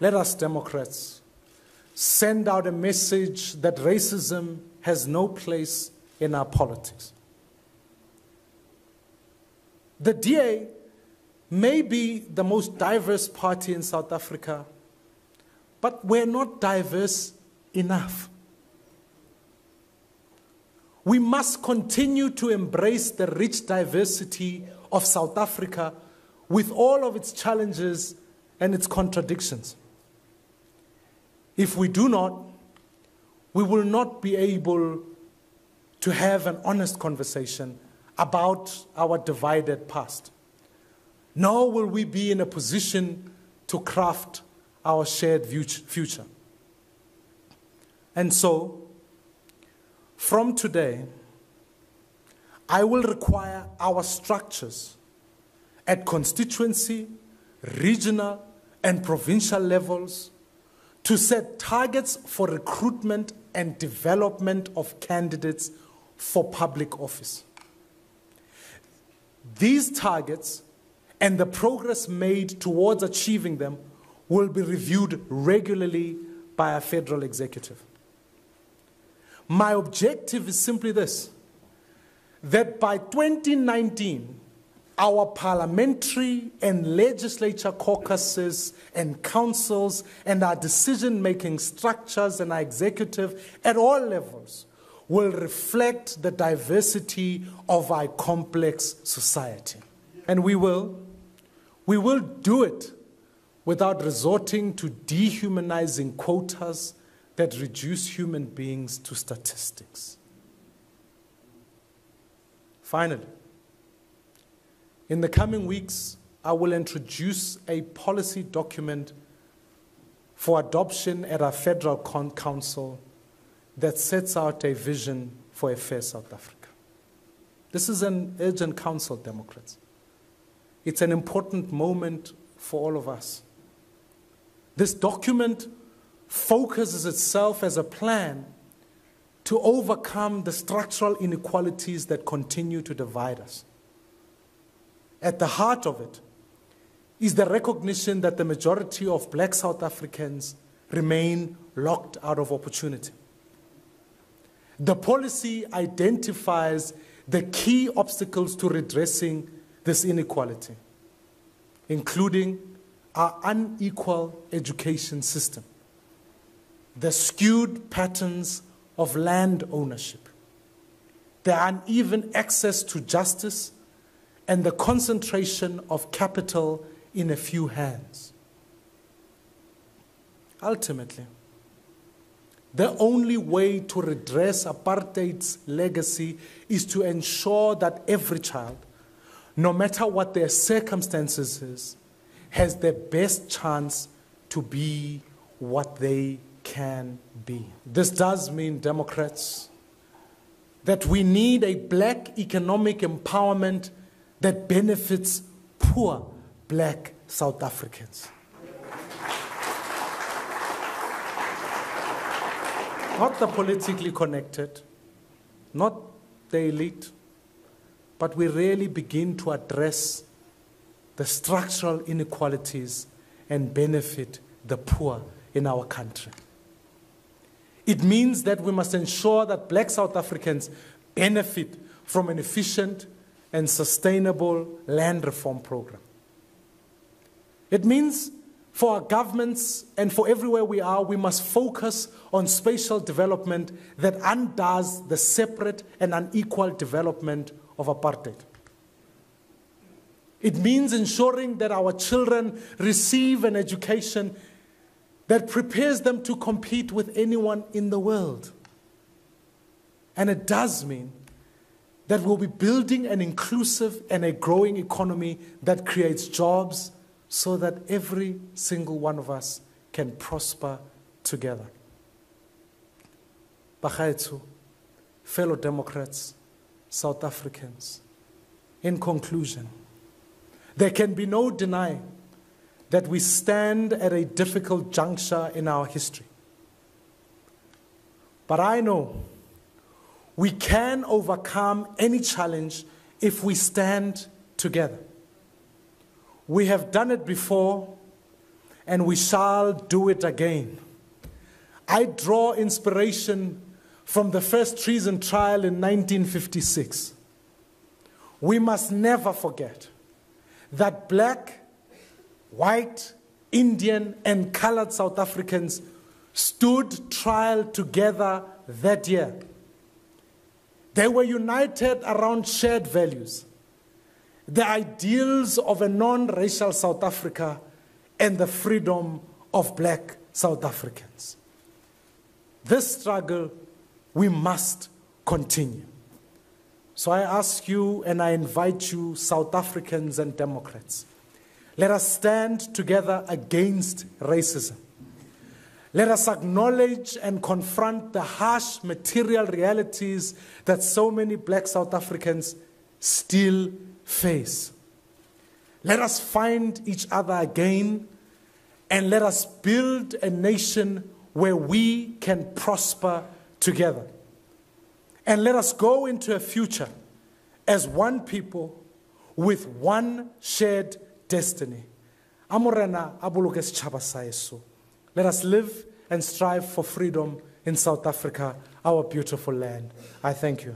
let us, Democrats, send out a message that racism has no place in our politics. The DA may be the most diverse party in South Africa, but we're not diverse enough. We must continue to embrace the rich diversity of South Africa with all of its challenges and its contradictions. If we do not, we will not be able to have an honest conversation about our divided past. Nor will we be in a position to craft our shared future. And so, from today, I will require our structures at constituency, regional, and provincial levels to set targets for recruitment and development of candidates for public office. These targets and the progress made towards achieving them will be reviewed regularly by a federal executive. My objective is simply this that by 2019, our parliamentary and legislature caucuses and councils and our decision making structures and our executive at all levels will reflect the diversity of our complex society. And we will, we will do it without resorting to dehumanizing quotas that reduce human beings to statistics. Finally, in the coming weeks, I will introduce a policy document for adoption at our federal council that sets out a vision for a fair South Africa. This is an urgent council, Democrats. It's an important moment for all of us. This document focuses itself as a plan to overcome the structural inequalities that continue to divide us. At the heart of it is the recognition that the majority of black South Africans remain locked out of opportunity. The policy identifies the key obstacles to redressing this inequality, including our unequal education system, the skewed patterns of land ownership, the uneven access to justice, and the concentration of capital in a few hands. Ultimately, the only way to redress apartheid's legacy is to ensure that every child, no matter what their circumstances is, has the best chance to be what they can be. This does mean, Democrats, that we need a black economic empowerment that benefits poor black South Africans. not the politically connected, not the elite, but we really begin to address the structural inequalities and benefit the poor in our country. It means that we must ensure that black South Africans benefit from an efficient and sustainable land reform program. It means for our governments and for everywhere we are, we must focus on spatial development that undoes the separate and unequal development of apartheid. It means ensuring that our children receive an education that prepares them to compete with anyone in the world. And it does mean that we'll be building an inclusive and a growing economy that creates jobs so that every single one of us can prosper together. Bagaitsu, fellow Democrats, South Africans, in conclusion, there can be no denying that we stand at a difficult juncture in our history. But I know we can overcome any challenge if we stand together. We have done it before, and we shall do it again. I draw inspiration from the first treason trial in 1956. We must never forget that black, white, Indian, and colored South Africans stood trial together that year. They were united around shared values, the ideals of a non racial South Africa and the freedom of black South Africans. This struggle we must continue. So I ask you and I invite you, South Africans and Democrats, let us stand together against racism. Let us acknowledge and confront the harsh material realities that so many black South Africans still face. Let us find each other again and let us build a nation where we can prosper together. And let us go into a future as one people with one shared destiny. Amorena abuluke setšhaba sa. Let us live and strive for freedom in South Africa, our beautiful land. I thank you.